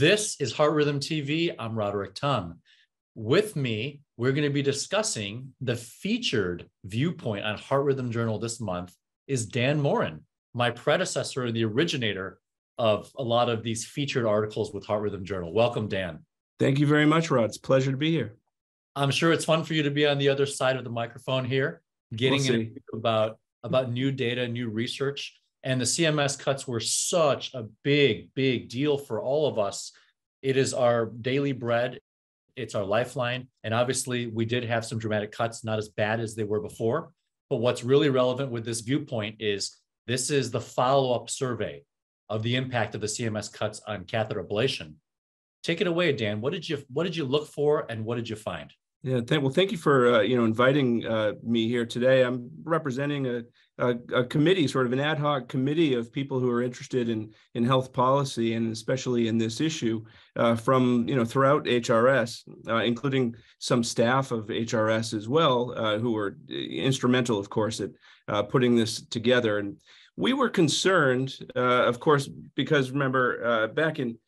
This is Heart Rhythm TV. I'm Roderick Tung. With me, we're going to be discussing the featured viewpoint on Heart Rhythm Journal this month is Dan Morin, my predecessor and the originator of a lot of these featured articles with Heart Rhythm Journal. Welcome, Dan. Thank you very much, Rod. It's a pleasure to be here. I'm sure it's fun for you to be on the other side of the microphone here, getting we'll about about new data, new research. And the CMS cuts were such a big, big deal for all of us. It is our daily bread, it's our lifeline. And obviously, we did have some dramatic cuts, not as bad as they were before. But what's really relevant with this viewpoint is this is the follow up survey of the impact of the CMS cuts on catheter ablation. Take it away, Dan. What did you what did you look for, and what did you find? Yeah, th- well, thank you for uh, you know inviting uh, me here today. I'm representing a, a, a, committee, sort of an ad hoc committee of people who are interested in in health policy and especially in this issue uh, from you know throughout HRS, uh, including some staff of HRS as well, uh, who were uh, instrumental, of course, at putting this together. And we were concerned, of course, because remember back in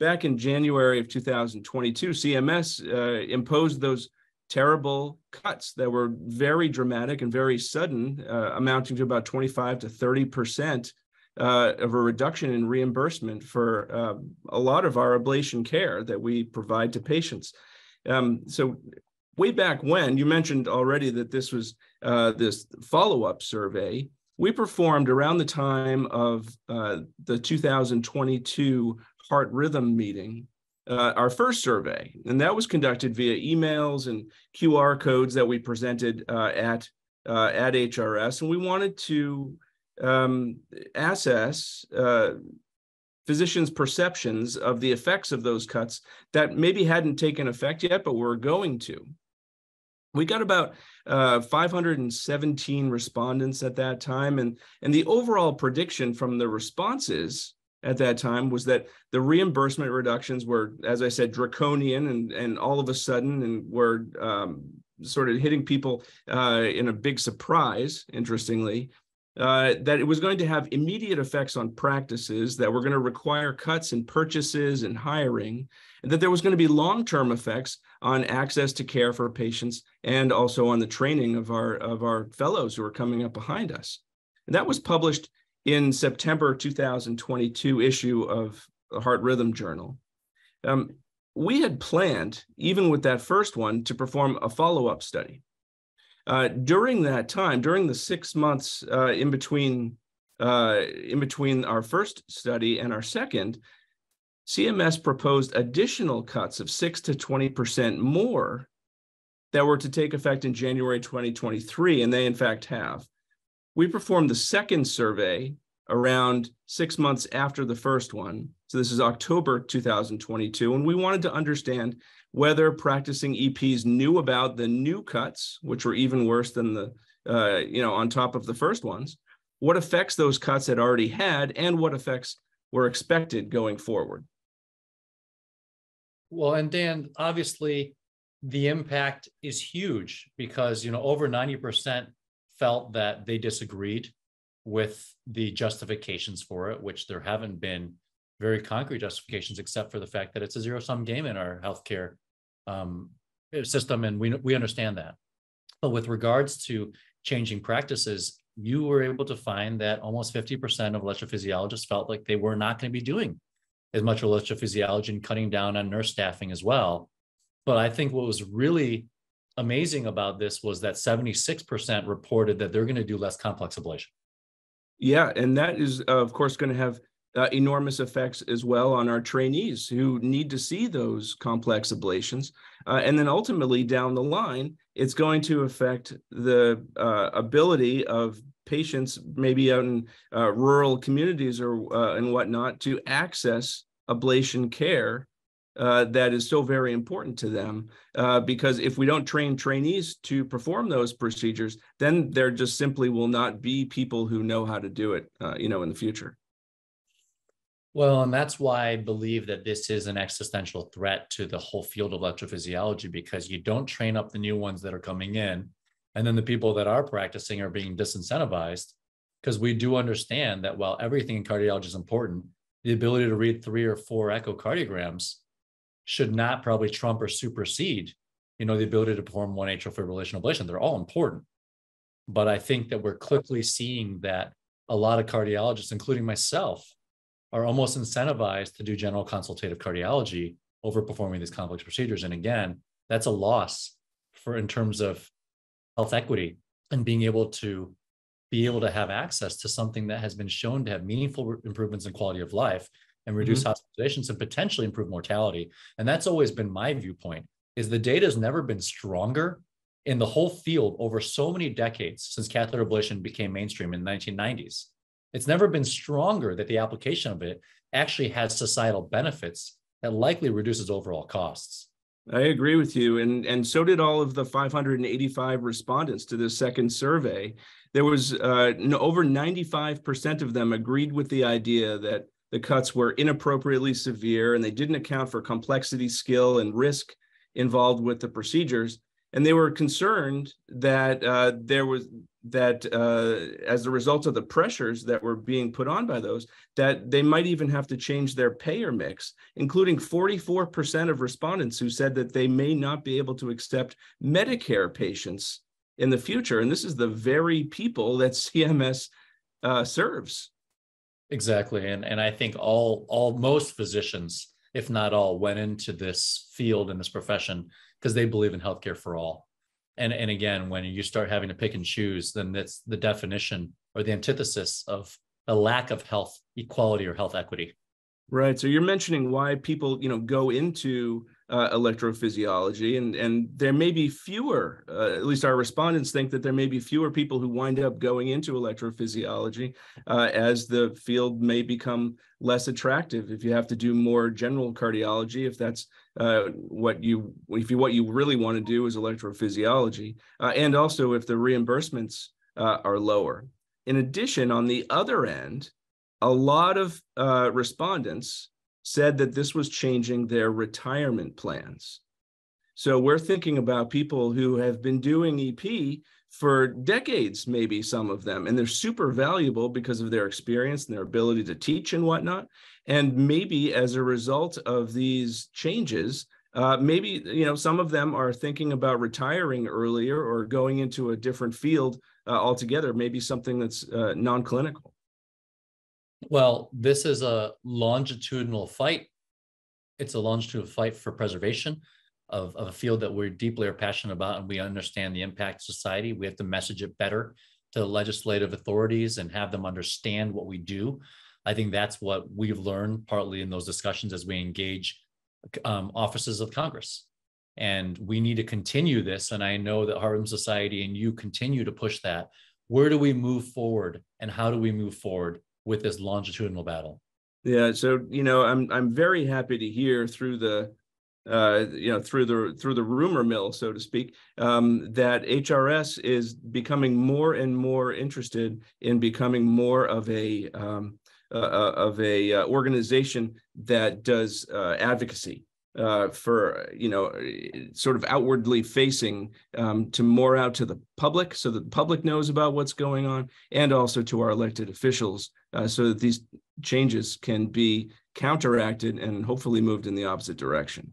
back in January of 2022, CMS imposed those terrible cuts that were very dramatic and very sudden, uh, amounting to about 25 to 30 percent uh, of a reduction in reimbursement for uh, a lot of our ablation care that we provide to patients. Um, so way back when, you mentioned already that this was uh, this follow-up survey. We performed around the time of uh, the 2022 heart rhythm meeting uh, our first survey, and that was conducted via emails and QR codes that we presented uh, at uh, at HRS, and we wanted to um, assess uh, physicians' perceptions of the effects of those cuts that maybe hadn't taken effect yet, but were going to. We got about uh, 517 respondents at that time, and and the overall prediction from the responses at that time was that the reimbursement reductions were, as I said, draconian and, and all of a sudden and were um, sort of hitting people uh, in a big surprise, interestingly, uh, that it was going to have immediate effects on practices that were going to require cuts in purchases and hiring, and that there was going to be long-term effects on access to care for patients and also on the training of our of our fellows who are coming up behind us. And that was published in September 2022 issue of the Heart Rhythm Journal. Um, we had planned, even with that first one, to perform a follow-up study. Uh, during that time, during the six months uh, in between uh, in between our first study and our second, CMS proposed additional cuts of six to 20% more that were to take effect in January 2023, and they in fact have. We performed the second survey around six months after the first one. So this is October 2022. And we wanted to understand whether practicing EPs knew about the new cuts, which were even worse than the, uh, you know, on top of the first ones, what effects those cuts had already had, and what effects were expected going forward. Well, and Dan, obviously, the impact is huge because you know over 90% felt that they disagreed with the justifications for it, which there haven't been very concrete justifications, except for the fact that it's a zero sum game in our healthcare um, system, and we we understand that. But with regards to changing practices, you were able to find that almost 50% of electrophysiologists felt like they were not going to be doing as much electrophysiology and cutting down on nurse staffing as well. But I think what was really amazing about this was that 76% reported that they're going to do less complex ablation. Yeah, and that is, uh, of course, going to have uh, enormous effects as well on our trainees who need to see those complex ablations. Uh, and then ultimately down the line, it's going to affect the uh, ability of patients, maybe out in uh, rural communities or uh, and whatnot, to access ablation care uh, that is so very important to them. Uh, because if we don't train trainees to perform those procedures, then there just simply will not be people who know how to do it, uh, you know, in the future. Well, and that's why I believe that this is an existential threat to the whole field of electrophysiology because you don't train up the new ones that are coming in. And then the people that are practicing are being disincentivized because we do understand that while everything in cardiology is important, the ability to read three or four echocardiograms should not probably trump or supersede, you know, the ability to perform one atrial fibrillation ablation. They're all important. But I think that we're quickly seeing that a lot of cardiologists, including myself, are almost incentivized to do general consultative cardiology over performing these complex procedures. And again, that's a loss for in terms of health equity and being able to be able to have access to something that has been shown to have meaningful improvements in quality of life and reduce mm-hmm. hospitalizations and potentially improve mortality. And that's always been my viewpoint is the data has never been stronger in the whole field over so many decades since catheter ablation became mainstream in the 1990s. It's never been stronger that the application of it actually has societal benefits that likely reduces overall costs. I agree with you, and and so did all of the 585 respondents to this second survey. There was uh, no, over 95% of them agreed with the idea that the cuts were inappropriately severe and they didn't account for complexity, skill, and risk involved with the procedures. And they were concerned that uh, there was that uh, as a result of the pressures that were being put on by those, that they might even have to change their payer mix, including 44% of respondents who said that they may not be able to accept Medicare patients in the future. And this is the very people that CMS uh, serves. Exactly. And, and I think all, all most physicians, if not all, went into this field and this profession because they believe in healthcare for all. And, and again, when you start having to pick and choose, then that's the definition or the antithesis of a lack of health equality or health equity. Right. So you're mentioning why people, you know, go into uh, electrophysiology, and and there may be fewer. Uh, at least our respondents think that there may be fewer people who wind up going into electrophysiology uh, as the field may become less attractive. If you have to do more general cardiology, if that's uh, what you if you what you really want to do is electrophysiology, uh, and also if the reimbursements uh, are lower. In addition, on the other end, a lot of respondents said that this was changing their retirement plans. So we're thinking about people who have been doing EP for decades, maybe some of them, and they're super valuable because of their experience and their ability to teach and whatnot. And maybe as a result of these changes, uh, maybe you know some of them are thinking about retiring earlier or going into a different field uh, altogether. Maybe something that's uh, non-clinical. Well, this is a longitudinal fight. It's a longitudinal fight for preservation of, of a field that we're deeply are passionate about and we understand the impact society. We have to message it better to legislative authorities and have them understand what we do. I think that's what we've learned partly in those discussions as we engage um, offices of Congress. And we need to continue this. And I know that Rhythm Society and you continue to push that. Where do we move forward and how do we move forward with this longitudinal battle. Yeah, so you know, I'm I'm very happy to hear through the uh, you know through the through the rumor mill, so to speak, um, that HRS is becoming more and more interested in becoming more of a um, uh, uh of a uh, organization that does uh, advocacy uh, for you know sort of outwardly facing um, to more out to the public so that the public knows about what's going on and also to our elected officials uh, so that these changes can be counteracted and hopefully moved in the opposite direction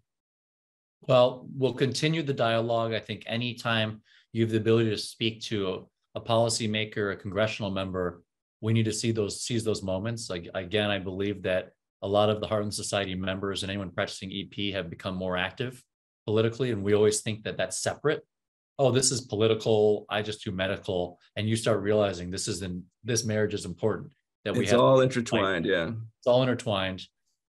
well we'll continue the dialogue i think anytime you have the ability to speak to a, a policymaker a congressional member we need to see those seize those moments like again i believe that a lot of the Heart Rhythm Society members and anyone practicing EP have become more active politically. And we always think that that's separate. Oh, this is political. I just do medical. And you start realizing this is in this marriage is important. That we it's have all intertwined. Yeah. It's all intertwined.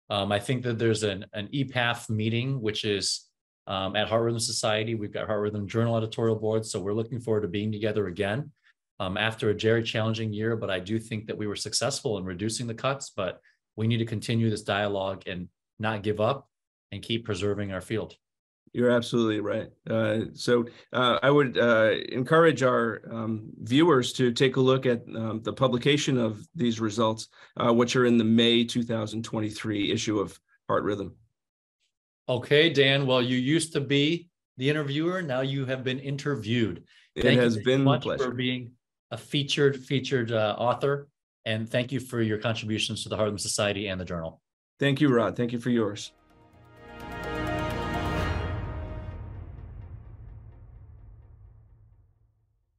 Um, I think that there's an, an EPAF meeting, which is um, at Heart Rhythm Society. We've got Heart Rhythm Journal editorial board. So we're looking forward to being together again um, after a very challenging year. But I do think that we were successful in reducing the cuts. But we need to continue this dialogue and not give up and keep preserving our field. You're absolutely right. Uh, so uh, I would uh, encourage our um, viewers to take a look at um, the publication of these results, uh, which are in the May 2023 issue of Heart Rhythm. Okay, Dan. Well, you used to be the interviewer. Now you have been interviewed. It Thank has been much pleasure. for being a featured featured uh, author And thank you for your contributions to the Heart Rhythm Society and the Journal. Thank you, Rod. Thank you for yours.